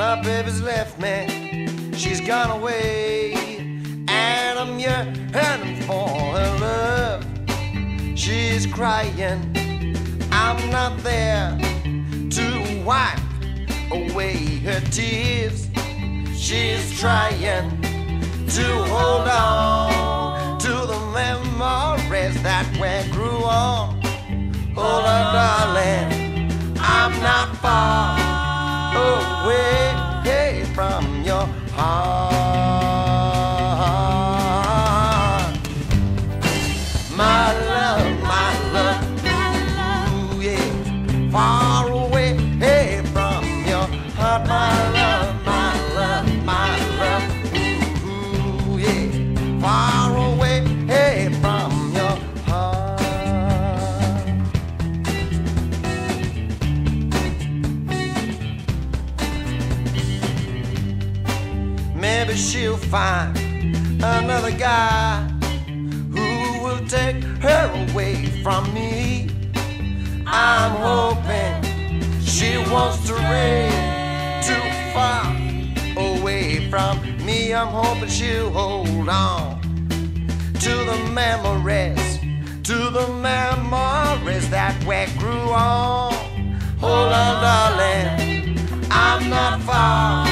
My baby's left me, she's gone away, and I'm yearning for her love. She's crying, I'm not there to wipe away her tears. She's trying to hold on to the memories that we grew on. Far away from your heart. Maybe she'll find another guy who will take her away from me. I'm hoping she wants to race too far from me. I'm hoping she'll hold on to the memories, to the memories that we grew on. Oh, hold on, darling, I'm not far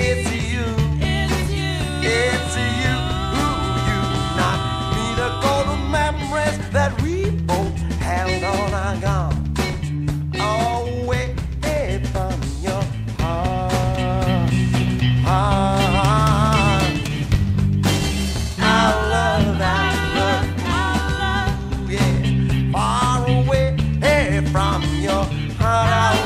It's you. It's you, you, not me. The golden memories that we both held on gone. Away from your heart. heart. Our love, our love, yeah, far away eh, from your heart. Our